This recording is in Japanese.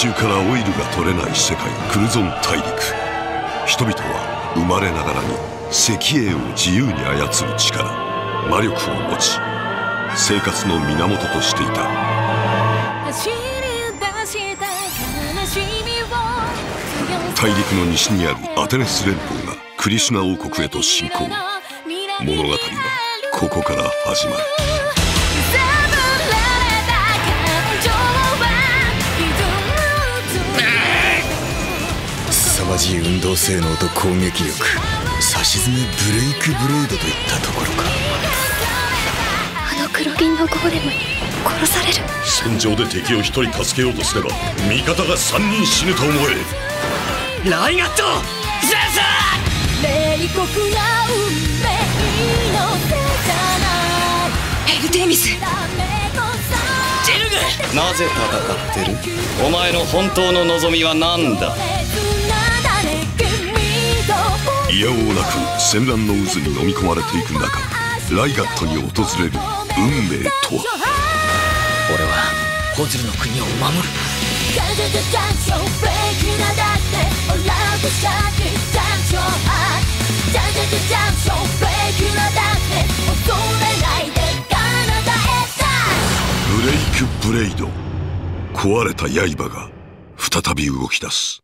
中からオイルが取れない世界クルゾン大陸。人々は生まれながらに石英を自由に操る力魔力を持ち生活の源としていた。大陸の西にあるアテネス連邦がクリシュナ王国へと侵攻。物語はここから始まる。凄まじい運動性能と攻撃力差し詰めブレイクブレードといったところか。あの黒銀のゴーレムに殺される。戦場で敵を一人助けようとすれば味方が三人死ぬと思えライガットゼス冷酷な運命のせいじゃない!ヘルテミス!ジェルグ!なぜ戦ってる?お前の本当の望みは何だ?いやおうなく戦乱の渦に飲み込まれていく中ライガットに訪れる運命とは？俺はホズルの国を守る。ブレイクブレイド壊れた刃が再び動き出す